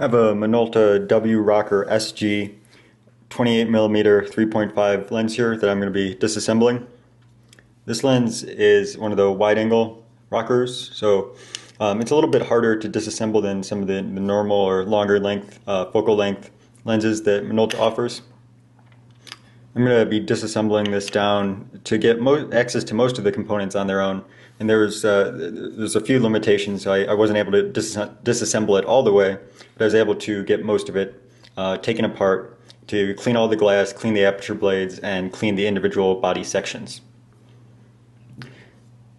I have a Minolta W Rokkor SG 28mm 3.5 lens here that I'm going to be disassembling. This lens is one of the wide angle Rokkors, so um, it's a little bit harder to disassemble than some of the, the normal or longer length uh, focal length lenses that Minolta offers. I'm going to be disassembling this down to get access to most of the components on their own. And there's uh, there's a few limitations. I, I wasn't able to dis disassemble it all the way, but I was able to get most of it uh, taken apart to clean all the glass, clean the aperture blades, and clean the individual body sections.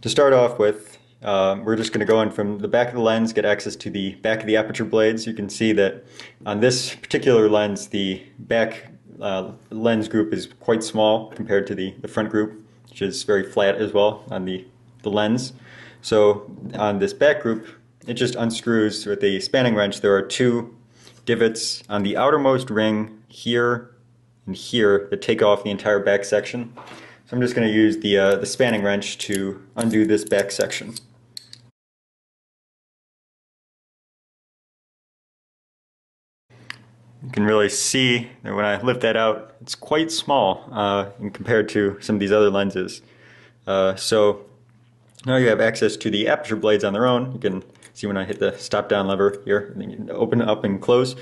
To start off with, uh, we're just going to go in from the back of the lens, get access to the back of the aperture blades. You can see that on this particular lens, the back uh, lens group is quite small compared to the, the front group, which is very flat as well on the, the lens. So on this back group, it just unscrews with a spanning wrench. There are two divots on the outermost ring here and here that take off the entire back section. So I'm just going to use the, uh, the spanning wrench to undo this back section. you can really see that when I lift that out, it's quite small uh, compared to some of these other lenses. Uh, so now you have access to the aperture blades on their own. You can see when I hit the stop down lever here, and you can open up and close.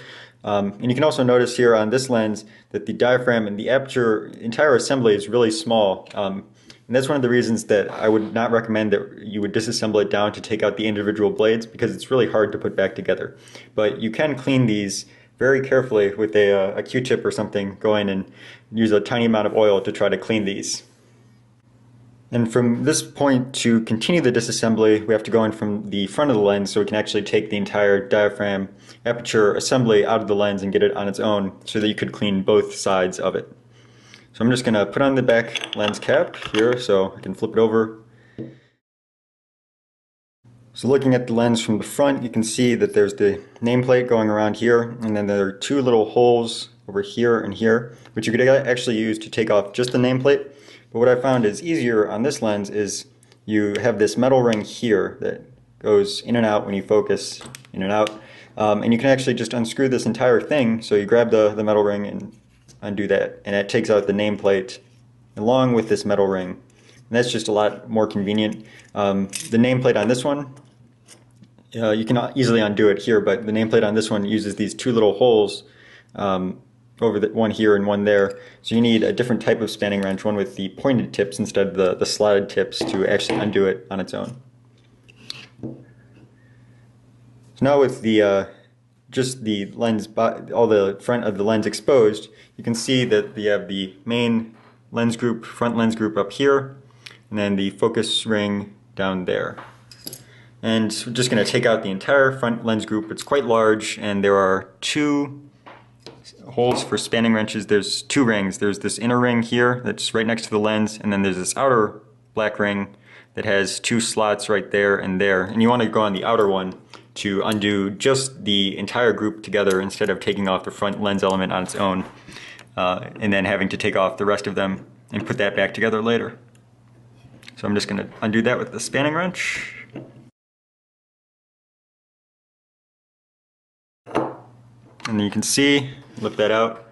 Um, and you can also notice here on this lens that the diaphragm and the aperture entire assembly is really small. Um, and that's one of the reasons that I would not recommend that you would disassemble it down to take out the individual blades because it's really hard to put back together. But you can clean these very carefully with a, uh, a Q-tip or something, go in and use a tiny amount of oil to try to clean these. And from this point to continue the disassembly, we have to go in from the front of the lens so we can actually take the entire diaphragm aperture assembly out of the lens and get it on its own so that you could clean both sides of it. So I'm just going to put on the back lens cap here so I can flip it over so looking at the lens from the front, you can see that there's the nameplate going around here, and then there are two little holes over here and here, which you could actually use to take off just the nameplate. But what I found is easier on this lens is you have this metal ring here that goes in and out when you focus, in and out. Um, and you can actually just unscrew this entire thing. So you grab the, the metal ring and undo that, and it takes out the nameplate along with this metal ring. And that's just a lot more convenient. Um, the nameplate on this one uh, you can easily undo it here, but the nameplate on this one uses these two little holes um, over the one here and one there. So you need a different type of spanning wrench, one with the pointed tips instead of the, the slotted tips to actually undo it on its own. So now with the uh, just the lens, all the front of the lens exposed, you can see that you have the main lens group, front lens group up here, and then the focus ring down there. And we're just going to take out the entire front lens group. It's quite large and there are two holes for spanning wrenches. There's two rings. There's this inner ring here that's right next to the lens and then there's this outer black ring that has two slots right there and there. And you want to go on the outer one to undo just the entire group together instead of taking off the front lens element on its own uh, and then having to take off the rest of them and put that back together later. So I'm just going to undo that with the spanning wrench. And you can see, lift that out,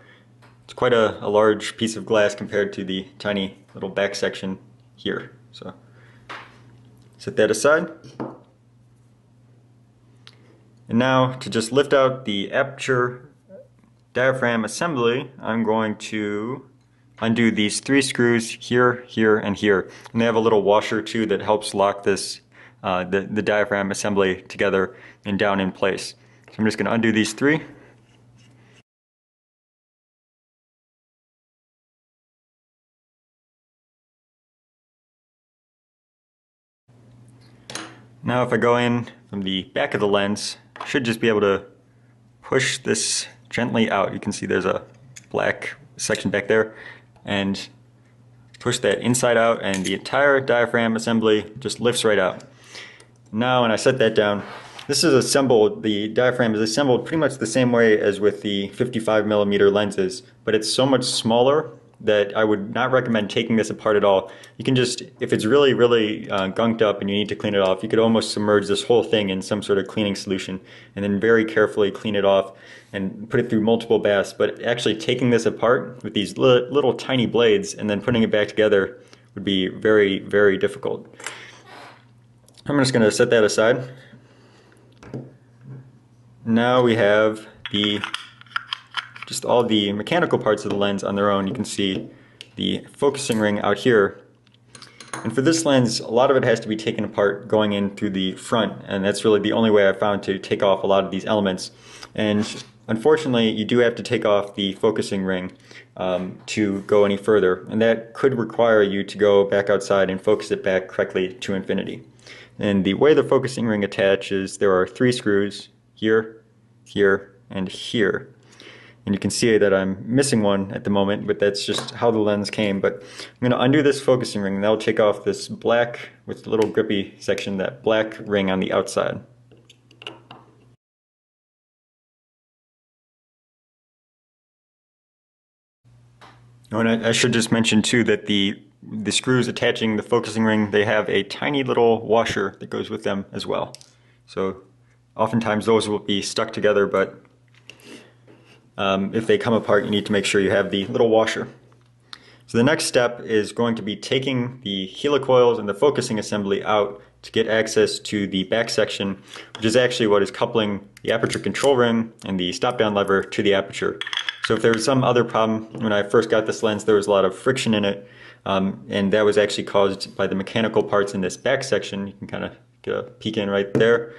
it's quite a, a large piece of glass compared to the tiny little back section here. So set that aside. And now to just lift out the aperture diaphragm assembly, I'm going to undo these three screws here, here, and here. And they have a little washer too that helps lock this, uh, the, the diaphragm assembly together and down in place. So I'm just going to undo these three. Now if I go in from the back of the lens, I should just be able to push this gently out. You can see there's a black section back there and push that inside out and the entire diaphragm assembly just lifts right out. Now when I set that down, this is assembled, the diaphragm is assembled pretty much the same way as with the 55 millimeter lenses, but it's so much smaller that I would not recommend taking this apart at all. You can just, if it's really, really uh, gunked up and you need to clean it off, you could almost submerge this whole thing in some sort of cleaning solution and then very carefully clean it off and put it through multiple baths. But actually taking this apart with these li little tiny blades and then putting it back together would be very, very difficult. I'm just going to set that aside. Now we have the just all the mechanical parts of the lens on their own. You can see the focusing ring out here. And for this lens, a lot of it has to be taken apart going in through the front, and that's really the only way I've found to take off a lot of these elements. And unfortunately, you do have to take off the focusing ring um, to go any further, and that could require you to go back outside and focus it back correctly to infinity. And the way the focusing ring attaches, there are three screws here, here, and here. And you can see that I'm missing one at the moment, but that's just how the lens came. But I'm going to undo this focusing ring, and that'll take off this black, with the little grippy section, that black ring on the outside. Oh, and I, I should just mention too that the the screws attaching the focusing ring, they have a tiny little washer that goes with them as well. So oftentimes those will be stuck together, but um, if they come apart, you need to make sure you have the little washer. So the next step is going to be taking the helicoils and the focusing assembly out to get access to the back section, which is actually what is coupling the aperture control ring and the stop down lever to the aperture. So if there was some other problem, when I first got this lens, there was a lot of friction in it, um, and that was actually caused by the mechanical parts in this back section. You can kind of get a peek in right there.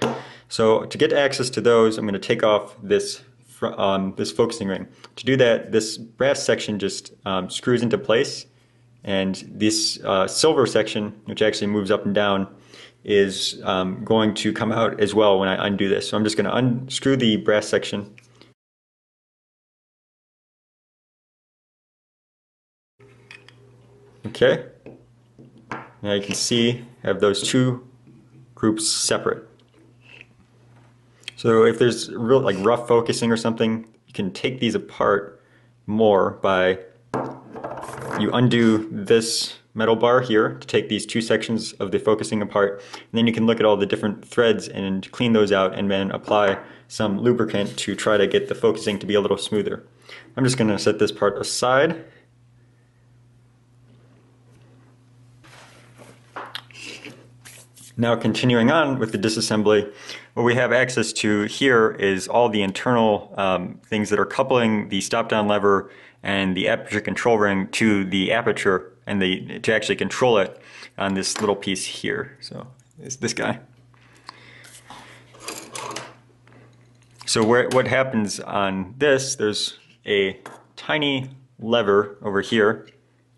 So to get access to those, I'm going to take off this um, this focusing ring. To do that, this brass section just um, screws into place, and this uh, silver section, which actually moves up and down, is um, going to come out as well when I undo this. So I'm just going to unscrew the brass section. Okay. Now you can see I have those two groups separate. So if there's real like rough focusing or something, you can take these apart more by you undo this metal bar here to take these two sections of the focusing apart and then you can look at all the different threads and clean those out and then apply some lubricant to try to get the focusing to be a little smoother. I'm just going to set this part aside Now continuing on with the disassembly, what we have access to here is all the internal um, things that are coupling the stop-down lever and the aperture control ring to the aperture and the to actually control it on this little piece here. So it's this guy. So where, what happens on this, there's a tiny lever over here,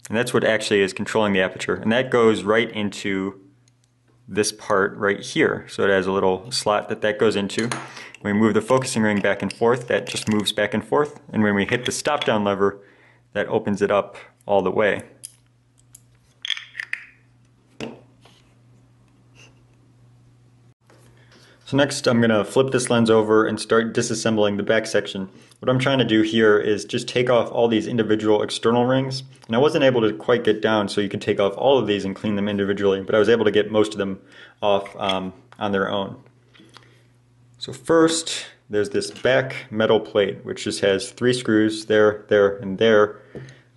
and that's what actually is controlling the aperture. And that goes right into this part right here. So it has a little slot that that goes into. When we move the focusing ring back and forth, that just moves back and forth. And when we hit the stop down lever, that opens it up all the way. So next I'm going to flip this lens over and start disassembling the back section. What I'm trying to do here is just take off all these individual external rings. And I wasn't able to quite get down so you can take off all of these and clean them individually, but I was able to get most of them off um, on their own. So first, there's this back metal plate, which just has three screws there, there, and there.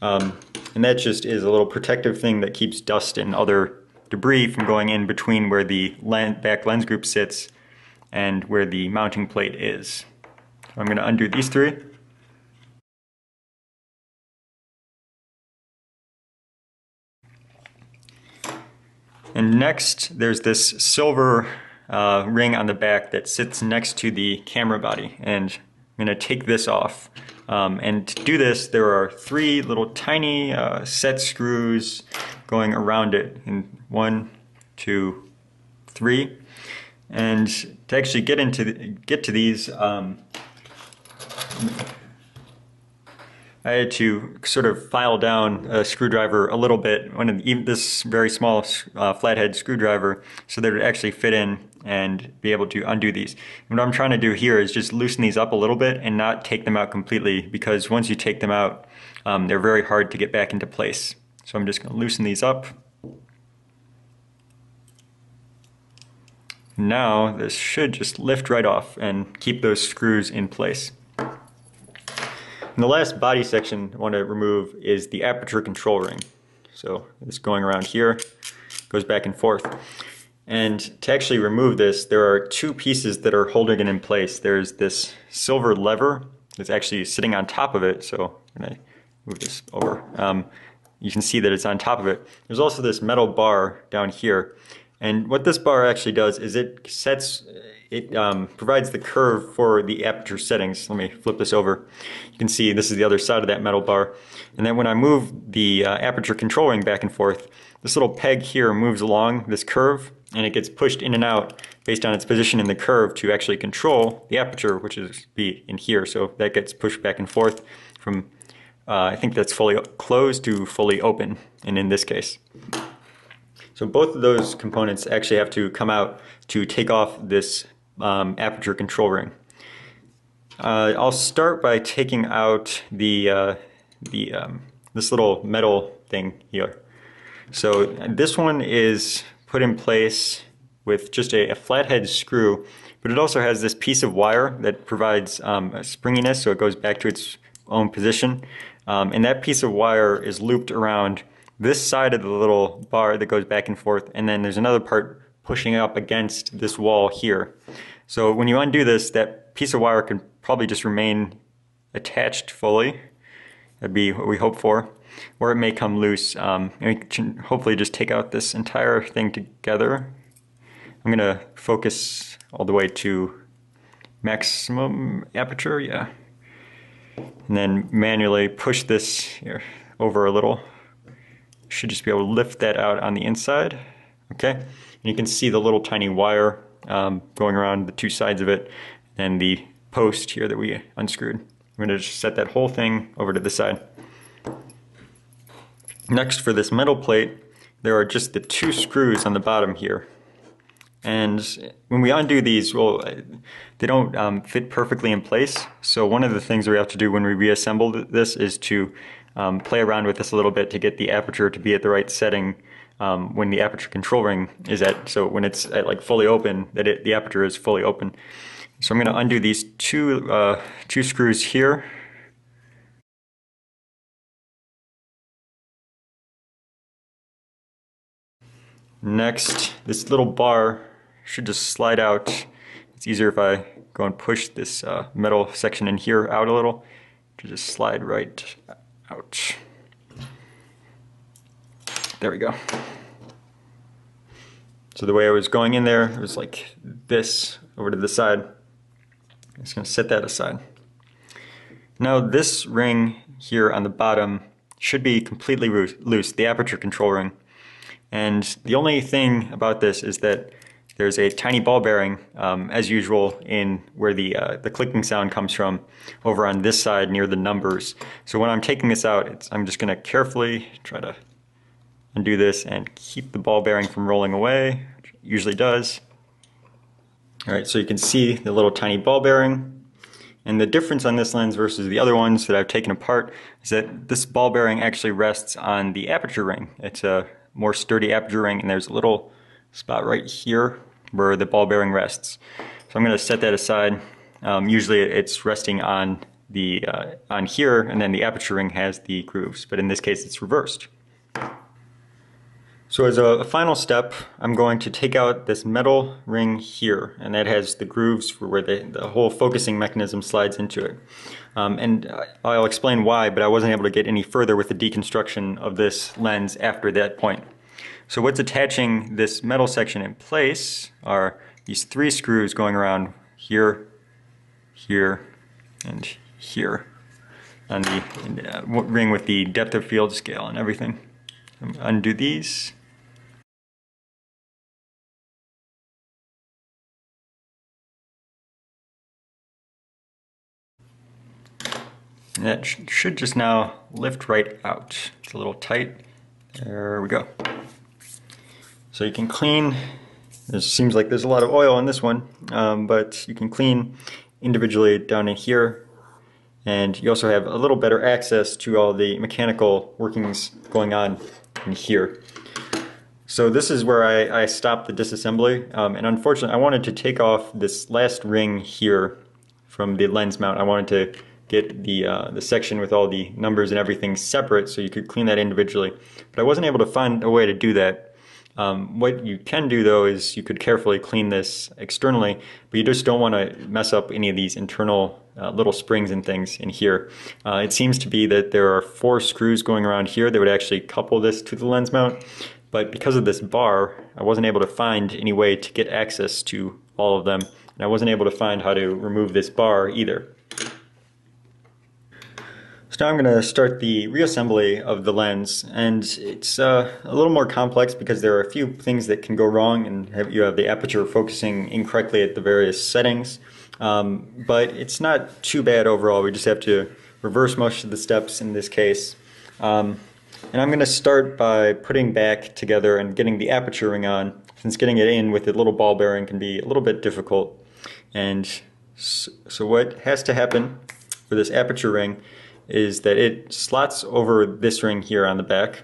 Um, and that just is a little protective thing that keeps dust and other debris from going in between where the back lens group sits and where the mounting plate is. So I'm going to undo these three. And next, there's this silver uh, ring on the back that sits next to the camera body. And I'm going to take this off. Um, and to do this, there are three little tiny uh, set screws going around it. And one, two, three. And to actually get into the, get to these, um, I had to sort of file down a screwdriver a little bit, when even this very small uh, flathead screwdriver, so that it actually fit in and be able to undo these. And what I'm trying to do here is just loosen these up a little bit and not take them out completely because once you take them out, um, they're very hard to get back into place. So I'm just going to loosen these up. Now this should just lift right off and keep those screws in place. And the last body section I want to remove is the aperture control ring. So it's going around here, goes back and forth. And to actually remove this, there are two pieces that are holding it in place. There's this silver lever that's actually sitting on top of it. So going to move this over. Um, you can see that it's on top of it. There's also this metal bar down here. And what this bar actually does is it sets, it um, provides the curve for the aperture settings. Let me flip this over. You can see this is the other side of that metal bar. And then when I move the uh, aperture control ring back and forth, this little peg here moves along this curve and it gets pushed in and out based on its position in the curve to actually control the aperture, which is be in here. So that gets pushed back and forth from, uh, I think that's fully closed to fully open, and in this case. So both of those components actually have to come out to take off this um, aperture control ring. Uh, I'll start by taking out the, uh, the um, this little metal thing here. So this one is put in place with just a, a flathead screw, but it also has this piece of wire that provides um, springiness so it goes back to its own position. Um, and that piece of wire is looped around this side of the little bar that goes back and forth, and then there's another part pushing up against this wall here. So when you undo this, that piece of wire can probably just remain attached fully. That'd be what we hope for. Or it may come loose. Um, and we can hopefully just take out this entire thing together. I'm gonna focus all the way to maximum aperture, yeah. And then manually push this over a little should just be able to lift that out on the inside. Okay, and you can see the little tiny wire um, going around the two sides of it and the post here that we unscrewed. I'm going to just set that whole thing over to the side. Next for this metal plate, there are just the two screws on the bottom here. And when we undo these, well, they don't um, fit perfectly in place. So one of the things we have to do when we reassemble this is to um, play around with this a little bit to get the aperture to be at the right setting um, when the aperture control ring is at, so when it's at like fully open, that it, the aperture is fully open. So I'm going to undo these two, uh, two screws here. Next, this little bar should just slide out. It's easier if I go and push this uh, metal section in here out a little to just slide right Ouch. There we go. So the way I was going in there, it was like this over to the side. I'm just gonna set that aside. Now this ring here on the bottom should be completely loose, the aperture control ring. And the only thing about this is that there's a tiny ball bearing, um, as usual, in where the, uh, the clicking sound comes from, over on this side near the numbers. So when I'm taking this out, I'm just going to carefully try to undo this and keep the ball bearing from rolling away, usually does. Alright, so you can see the little tiny ball bearing. And the difference on this lens versus the other ones that I've taken apart is that this ball bearing actually rests on the aperture ring. It's a more sturdy aperture ring and there's a little spot right here where the ball bearing rests. So I'm going to set that aside. Um, usually it's resting on the uh, on here and then the aperture ring has the grooves, but in this case it's reversed. So as a, final step, I'm going to take out this metal ring here, and that has the grooves for where the, the whole focusing mechanism slides into it. Um, and I'll explain why, but I wasn't able to get any further with the deconstruction of this lens after that point. So what's attaching this metal section in place are these three screws going around here, here, and here on the uh, ring with the depth of field scale and everything. Undo these. And that sh should just now lift right out. It's a little tight. There we go. So you can clean, it seems like there's a lot of oil on this one, um, but you can clean individually down in here. And you also have a little better access to all the mechanical workings going on in here. So this is where I, I stopped the disassembly. Um, and unfortunately, I wanted to take off this last ring here from the lens mount. I wanted to get the, uh, the section with all the numbers and everything separate so you could clean that individually. But I wasn't able to find a way to do that. Um, what you can do though is you could carefully clean this externally, but you just don't want to mess up any of these internal uh, little springs and things in here. Uh, it seems to be that there are four screws going around here that would actually couple this to the lens mount, but because of this bar, I wasn't able to find any way to get access to all of them, and I wasn't able to find how to remove this bar either. So now I'm going to start the reassembly of the lens and it's uh, a little more complex because there are a few things that can go wrong and have, you have the aperture focusing incorrectly at the various settings. Um, but it's not too bad overall. We just have to reverse most of the steps in this case. Um, and I'm going to start by putting back together and getting the aperture ring on since getting it in with a little ball bearing can be a little bit difficult. And so, what has to happen for this aperture ring is that it slots over this ring here on the back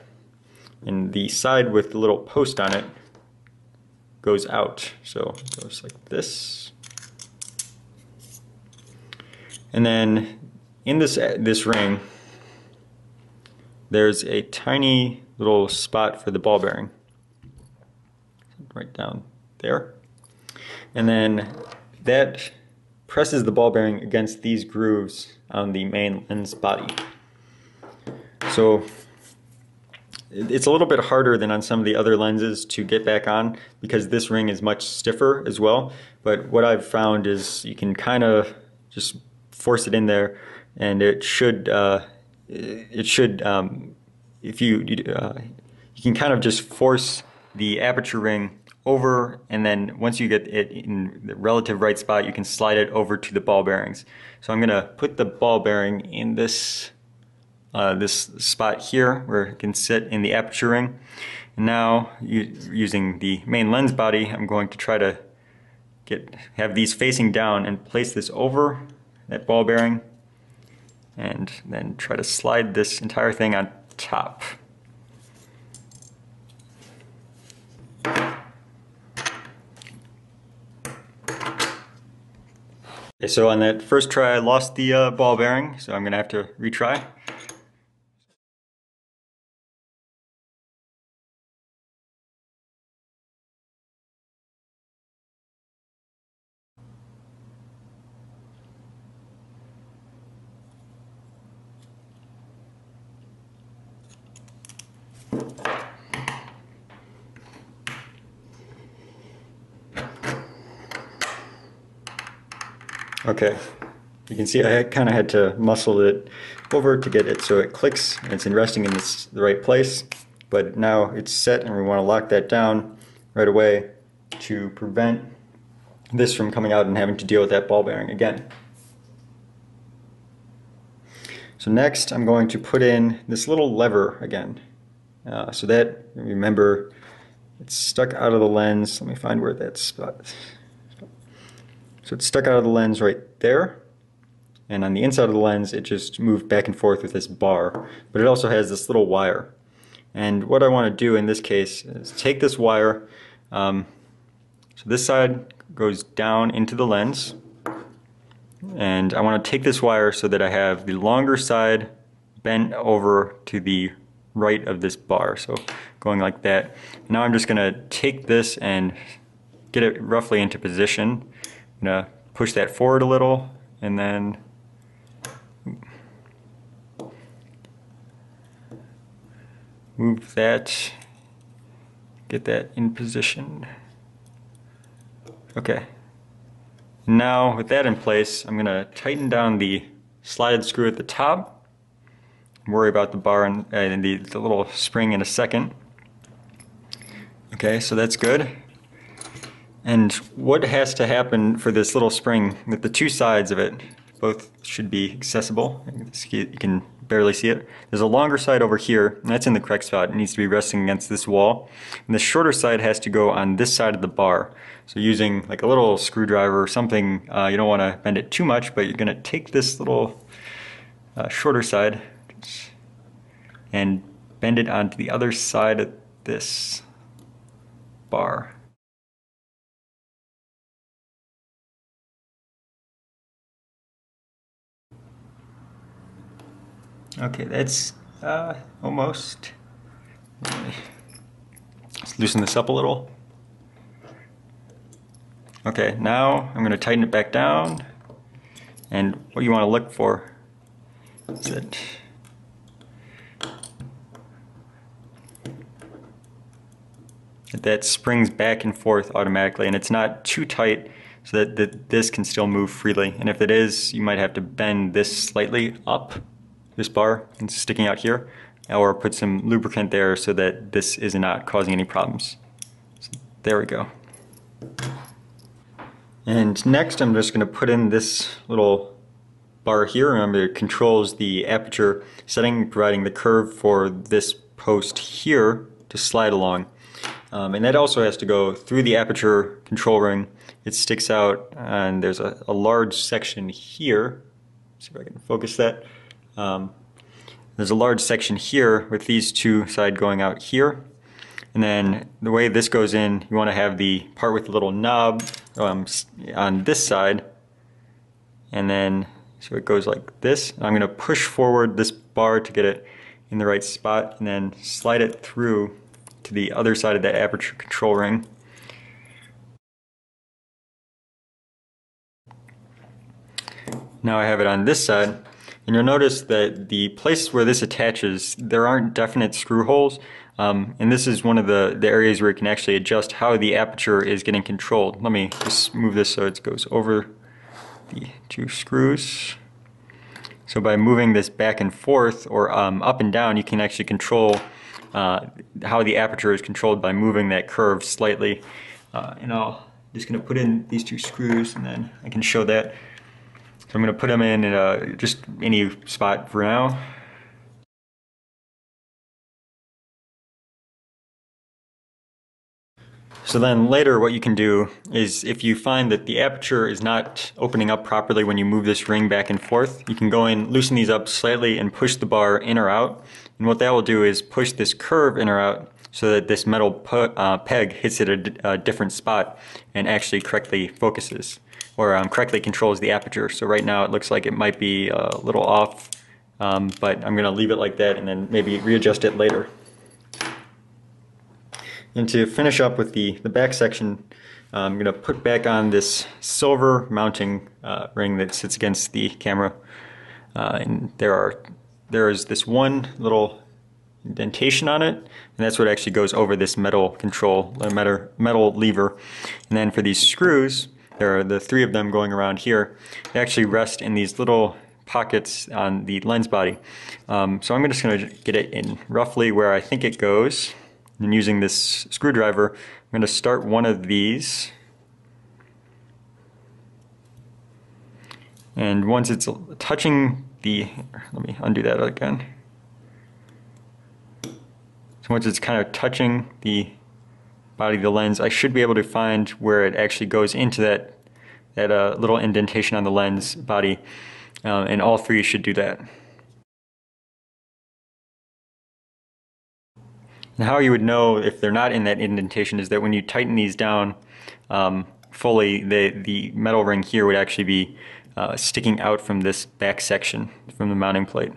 and the side with the little post on it goes out. So it goes like this. And then in this, this ring, there's a tiny little spot for the ball bearing. Right down there. And then that presses the ball bearing against these grooves on the main lens body. So it's a little bit harder than on some of the other lenses to get back on because this ring is much stiffer as well. But what I've found is you can kind of just force it in there and it should, uh, it should, um, if you, uh, you can kind of just force the aperture ring over and then once you get it in the relative right spot you can slide it over to the ball bearings. So I'm going to put the ball bearing in this uh, this spot here where it can sit in the aperture ring. And now using the main lens body I'm going to try to get have these facing down and place this over that ball bearing and then try to slide this entire thing on top. So on that first try I lost the uh, ball bearing, so I'm going to have to retry. Okay, you can see I kind of had to muscle it over to get it so it clicks and it's resting in this, the right place. But now it's set and we want to lock that down right away to prevent this from coming out and having to deal with that ball bearing again. So next I'm going to put in this little lever again. Uh, so that, remember, it's stuck out of the lens. Let me find where that spot so it's stuck out of the lens right there. And on the inside of the lens, it just moved back and forth with this bar. But it also has this little wire. And what I want to do in this case is take this wire. Um, so this side goes down into the lens. And I want to take this wire so that I have the longer side bent over to the right of this bar. So going like that. Now I'm just going to take this and get it roughly into position gonna push that forward a little and then move that, get that in position. Okay. Now with that in place, I'm gonna tighten down the slided screw at the top. Worry about the bar and, and the, the little spring in a second. Okay, so that's good. And what has to happen for this little spring, that the two sides of it both should be accessible. You can barely see it. There's a longer side over here, and that's in the correct spot. It needs to be resting against this wall. And the shorter side has to go on this side of the bar. So using like a little screwdriver or something, uh, you don't want to bend it too much, but you're going to take this little uh, shorter side and bend it onto the other side of this bar. Okay, that's uh, almost. Let's loosen this up a little. Okay, now I'm going to tighten it back down. And what you want to look for is that that springs back and forth automatically and it's not too tight so that the, this can still move freely. And if it is, you might have to bend this slightly up this bar and sticking out here or put some lubricant there so that this is not causing any problems. So there we go. And next I'm just going to put in this little bar here. Remember it controls the aperture setting providing the curve for this post here to slide along. Um, and that also has to go through the aperture control ring. It sticks out and there's a, a large section here. Let's see if I can focus that. Um, there's a large section here with these two side going out here. And then the way this goes in, you want to have the part with the little knob um, on this side. And then, so it goes like this. I'm going to push forward this bar to get it in the right spot and then slide it through to the other side of that aperture control ring. Now I have it on this side. And you'll notice that the places where this attaches, there aren't definite screw holes. Um, and this is one of the, the areas where you can actually adjust how the aperture is getting controlled. Let me just move this so it goes over the two screws. So by moving this back and forth or um, up and down, you can actually control uh, how the aperture is controlled by moving that curve slightly. Uh, and I'll just going to put in these two screws and then I can show that. So I'm going to put them in, a, just any spot for now. So then later what you can do is if you find that the aperture is not opening up properly when you move this ring back and forth, you can go in, loosen these up slightly and push the bar in or out. And what that will do is push this curve in or out so that this metal uh, peg hits at a different spot and actually correctly focuses or um, correctly controls the aperture. So right now it looks like it might be a little off, um, but I'm going to leave it like that and then maybe readjust it later. And to finish up with the, the back section, uh, I'm going to put back on this silver mounting uh, ring that sits against the camera. Uh, and there are there is this one little indentation on it, and that's what actually goes over this metal control, metal, metal lever. And then for these screws, there are the three of them going around here. They actually rest in these little pockets on the lens body. Um, so I'm just going to get it in roughly where I think it goes. And using this screwdriver, I'm going to start one of these. And once it's touching the, let me undo that again. So once it's kind of touching the body of the lens, I should be able to find where it actually goes into that, that uh, little indentation on the lens body. Uh, and all three should do that. And how you would know if they're not in that indentation is that when you tighten these down um, fully, the, the metal ring here would actually be uh, sticking out from this back section, from the mounting plate.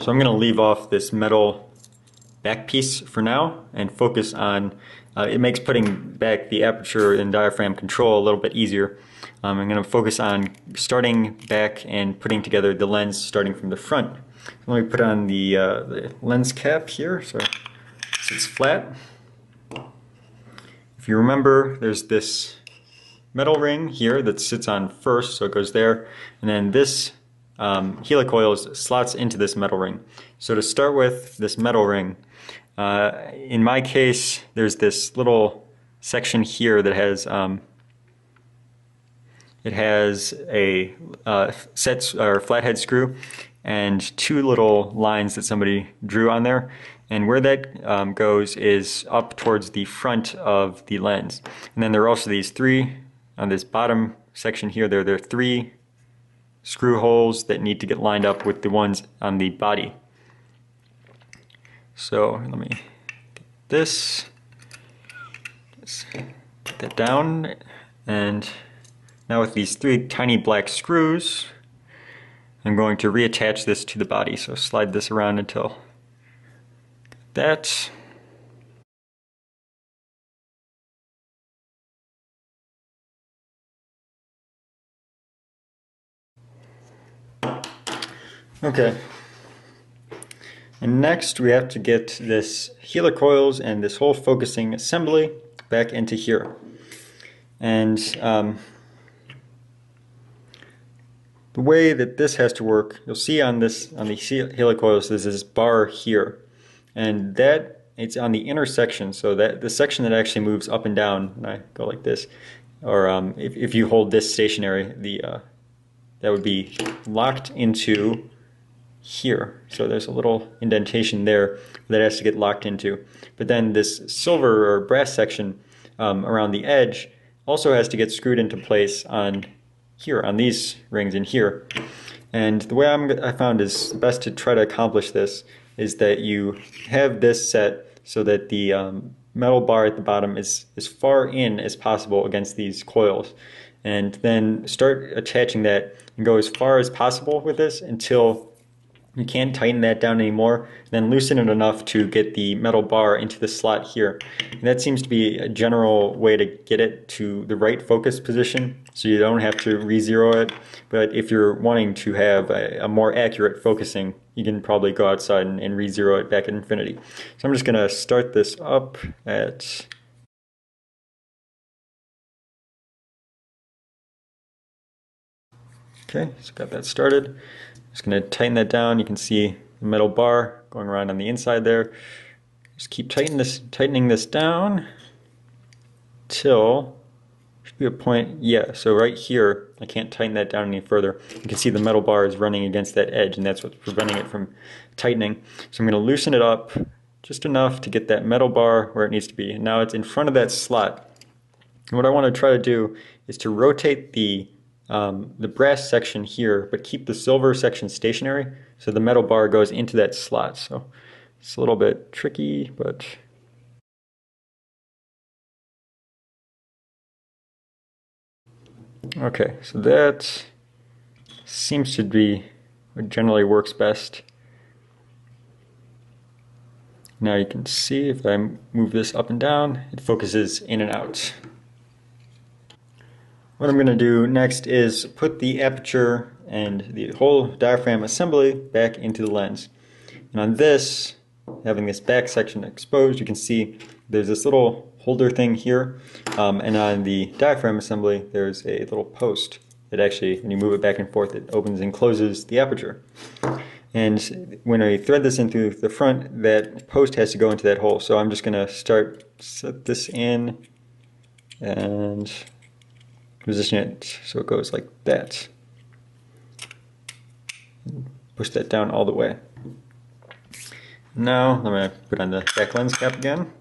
So I'm going to leave off this metal back piece for now and focus on, uh, it makes putting back the aperture and diaphragm control a little bit easier. Um, I'm going to focus on starting back and putting together the lens starting from the front. Let me put on the, uh, the lens cap here so it's flat. If you remember, there's this metal ring here that sits on first, so it goes there, and then this um, helicoil slots into this metal ring. So to start with this metal ring, uh, in my case, there's this little section here that has um, it has a uh, set or flathead screw and two little lines that somebody drew on there. And where that um, goes is up towards the front of the lens. And then there are also these three, on this bottom section here, there, there are three screw holes that need to get lined up with the ones on the body. So let me this, put that down, and now with these three tiny black screws, I'm going to reattach this to the body. So slide this around until that. Okay. And next we have to get this helicoils and this whole focusing assembly back into here. And um, the way that this has to work, you'll see on this on the helicoils there's this bar here, and that it's on the intersection. So that the section that actually moves up and down, when I go like this, or um, if if you hold this stationary, the uh, that would be locked into here. So there's a little indentation there that has to get locked into. But then this silver or brass section um, around the edge also has to get screwed into place on here, on these rings in here. And the way I'm, I found is best to try to accomplish this is that you have this set so that the um, metal bar at the bottom is as far in as possible against these coils. And then start attaching that and go as far as possible with this until you can't tighten that down anymore, then loosen it enough to get the metal bar into the slot here. And that seems to be a general way to get it to the right focus position, so you don't have to re-zero it. But if you're wanting to have a, a more accurate focusing, you can probably go outside and, and re-zero it back at infinity. So I'm just going to start this up at Okay, so got that started. Just to tighten that down. You can see the metal bar going around on the inside there. Just keep tightening this, tightening this down till should be a point. Yeah, so right here, I can't tighten that down any further. You can see the metal bar is running against that edge, and that's what's preventing it from tightening. So I'm going to loosen it up just enough to get that metal bar where it needs to be. And now it's in front of that slot. And what I want to try to do is to rotate the um, the brass section here, but keep the silver section stationary so the metal bar goes into that slot. So it's a little bit tricky, but okay, so that seems to be what generally works best. Now you can see if I move this up and down, it focuses in and out. What I'm going to do next is put the aperture and the whole diaphragm assembly back into the lens. And on this, having this back section exposed, you can see there's this little holder thing here. Um, and on the diaphragm assembly, there's a little post that actually, when you move it back and forth, it opens and closes the aperture. And when I thread this in through the front, that post has to go into that hole. So I'm just going to start set this in and position it so it goes like that. Push that down all the way. Now I'm going to put on the back lens cap again.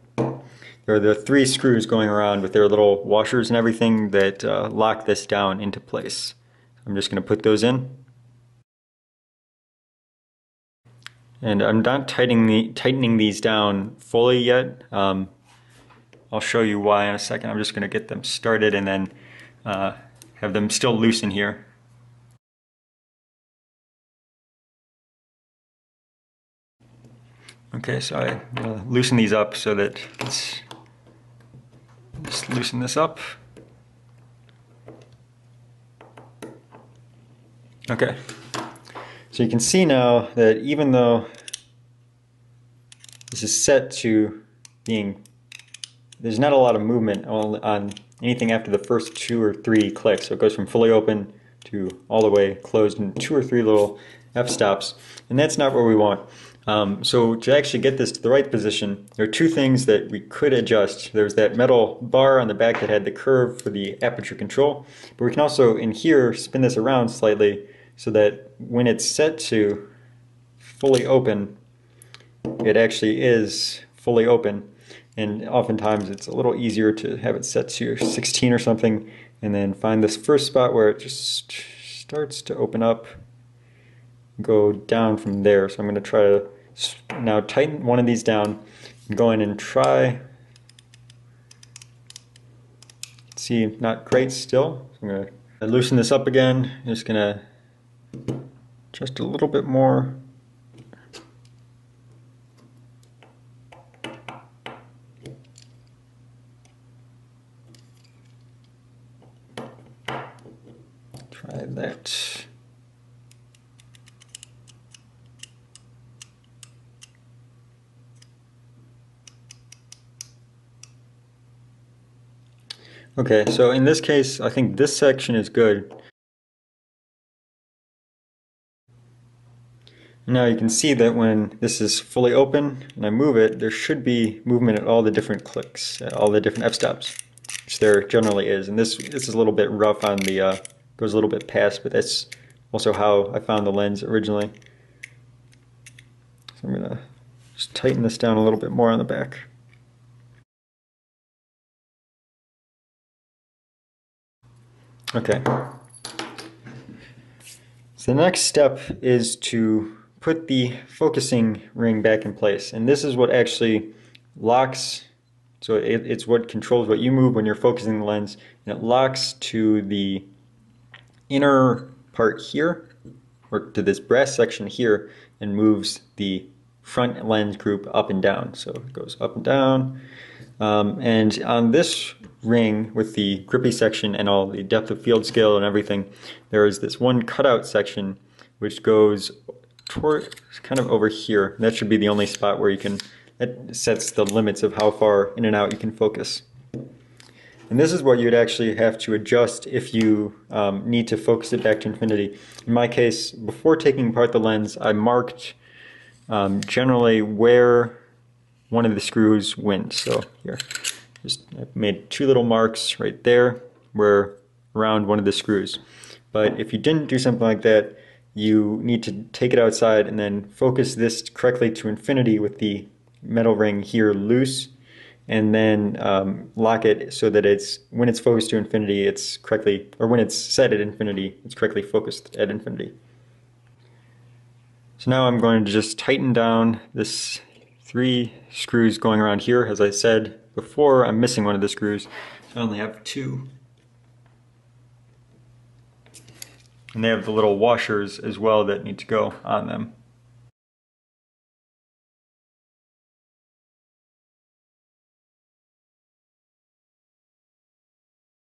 There are the three screws going around with their little washers and everything that uh, lock this down into place. I'm just going to put those in. And I'm not tightening, the, tightening these down fully yet. Um, I'll show you why in a second. I'm just going to get them started and then uh, have them still loose in here. Okay, so I uh, loosen these up so that it's just loosen this up. Okay, so you can see now that even though this is set to being, there's not a lot of movement on anything after the first two or three clicks. So it goes from fully open to all the way closed in two or three little f-stops. And that's not what we want. Um, so to actually get this to the right position, there are two things that we could adjust. There's that metal bar on the back that had the curve for the aperture control, but we can also in here spin this around slightly so that when it's set to fully open, it actually is fully open. And oftentimes it's a little easier to have it set to 16 or something and then find this first spot where it just starts to open up, go down from there. So I'm going to try to now tighten one of these down, and go in and try. See, not great still. So I'm going to loosen this up again. I'm just going to just a little bit more. Try that. Okay, so in this case, I think this section is good. Now you can see that when this is fully open and I move it, there should be movement at all the different clicks, at all the different f-stops, which there generally is. And this, this is a little bit rough on the, uh, goes a little bit past, but that's also how I found the lens originally. So I'm going to just tighten this down a little bit more on the back. Okay. So the next step is to put the focusing ring back in place. And this is what actually locks, so it, it's what controls what you move when you're focusing the lens. And it locks to the inner part here, or to this brass section here, and moves the front lens group up and down. So it goes up and down. Um, and on this ring with the grippy section and all the depth of field scale and everything, there is this one cutout section which goes toward kind of over here. That should be the only spot where you can, that sets the limits of how far in and out you can focus. And this is what you'd actually have to adjust if you um, need to focus it back to infinity. In my case, before taking apart the lens, I marked um, generally where one of the screws went. So here, just I've made two little marks right there where around one of the screws. But if you didn't do something like that, you need to take it outside and then focus this correctly to infinity with the metal ring here loose and then um, lock it so that it's when it's focused to infinity it's correctly or when it's set at infinity it's correctly focused at infinity. So now I'm going to just tighten down this three screws going around here as I said before I'm missing one of the screws so I only have two And they have the little washers as well that need to go on them.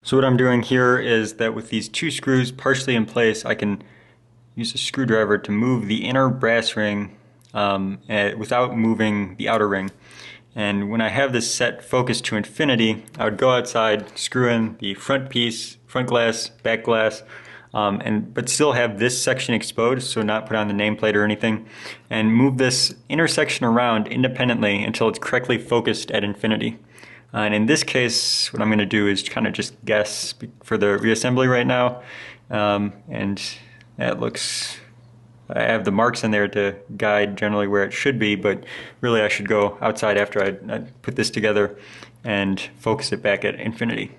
So what I'm doing here is that with these two screws partially in place, I can use a screwdriver to move the inner brass ring um, uh, without moving the outer ring. And when I have this set focused to infinity, I would go outside, screw in the front piece, front glass, back glass, um, and but still have this section exposed, so not put on the nameplate or anything, and move this intersection around independently until it's correctly focused at infinity. Uh, and in this case, what I'm going to do is kind of just guess for the reassembly right now, um, and that looks. I have the marks in there to guide generally where it should be, but really I should go outside after I, I put this together and focus it back at infinity.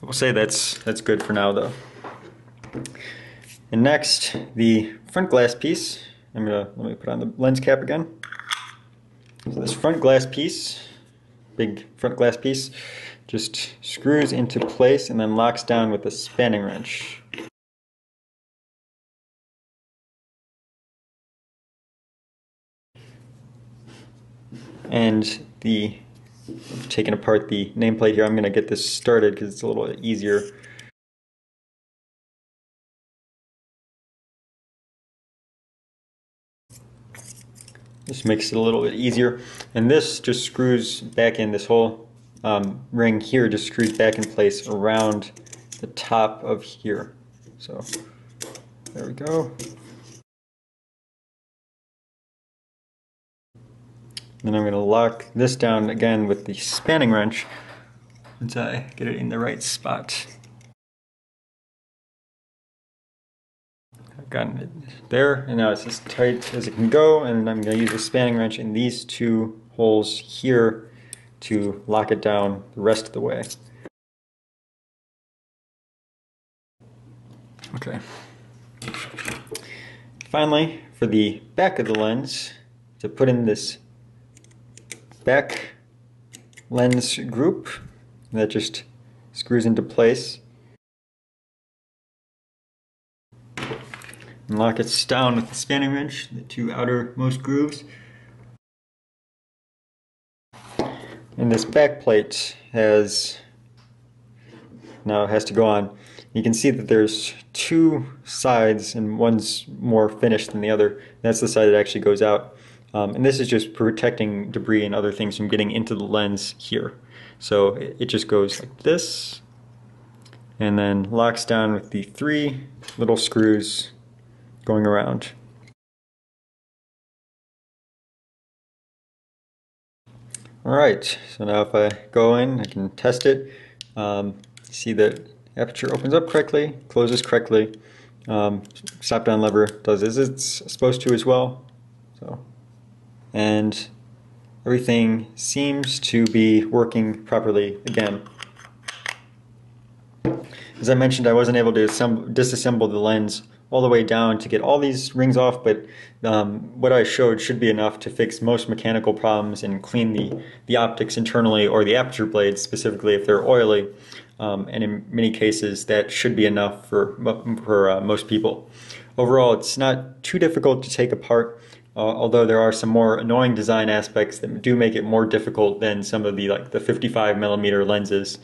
We'll say that's, that's good for now though. And next, the front glass piece. I'm gonna, let me put on the lens cap again. So this front glass piece, big front glass piece, just screws into place and then locks down with a spanning wrench. And the taking apart the nameplate here. I'm going to get this started because it's a little easier. This makes it a little bit easier. And this just screws back in, this whole um, ring here just screws back in place around the top of here. So there we go. Then I'm going to lock this down again with the spanning wrench once I get it in the right spot. I've gotten it there, and now it's as tight as it can go, and I'm going to use a spanning wrench in these two holes here to lock it down the rest of the way. Okay. Finally, for the back of the lens, to put in this back lens group that just screws into place. And lock it down with the spanning wrench, the two outermost grooves. And this back plate has now has to go on. You can see that there's two sides and one's more finished than the other. That's the side that actually goes out. Um, and this is just protecting debris and other things from getting into the lens here. So it, just goes like this and then locks down with the three little screws going around. Alright, so now if I go in, I can test it. Um, see that aperture opens up correctly, closes correctly. Um, stop down lever does as it's supposed to as well. So, and everything seems to be working properly again. As I mentioned, I wasn't able to disassemble the lens all the way down to get all these rings off, but um, what I showed should be enough to fix most mechanical problems and clean the, the optics internally or the aperture blades specifically if they're oily. Um, and in many cases, that should be enough for, for uh, most people. Overall, it's not too difficult to take apart, uh, although there are some more annoying design aspects that do make it more difficult than some of the like the 55 millimeter lenses